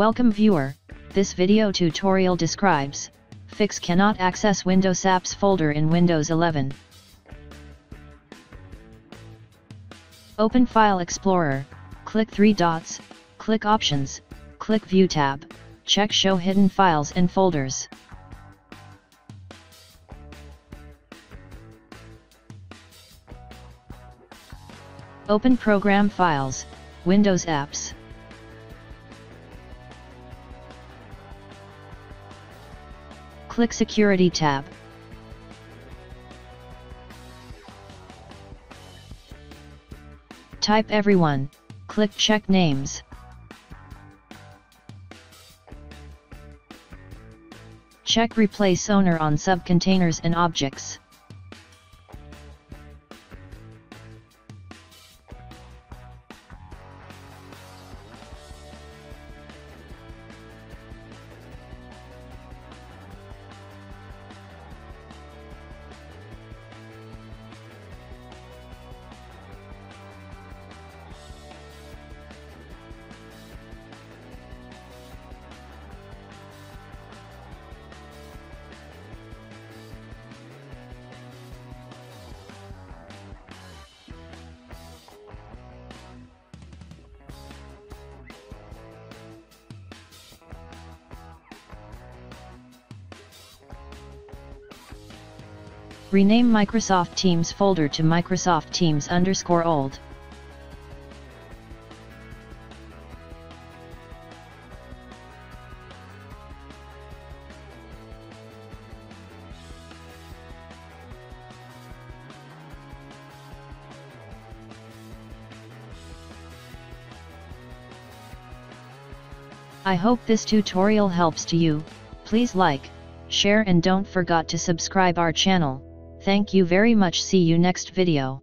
Welcome viewer, this video tutorial describes, Fix cannot access Windows Apps folder in Windows 11. Open File Explorer, click three dots, click Options, click View tab, check Show Hidden Files and Folders. Open Program Files, Windows Apps. Click Security tab. Type everyone, click Check Names. Check Replace Owner on subcontainers and objects. Rename Microsoft Teams folder to Microsoft Teams underscore old. I hope this tutorial helps to you, please like, share and don't forget to subscribe our channel. Thank you very much see you next video.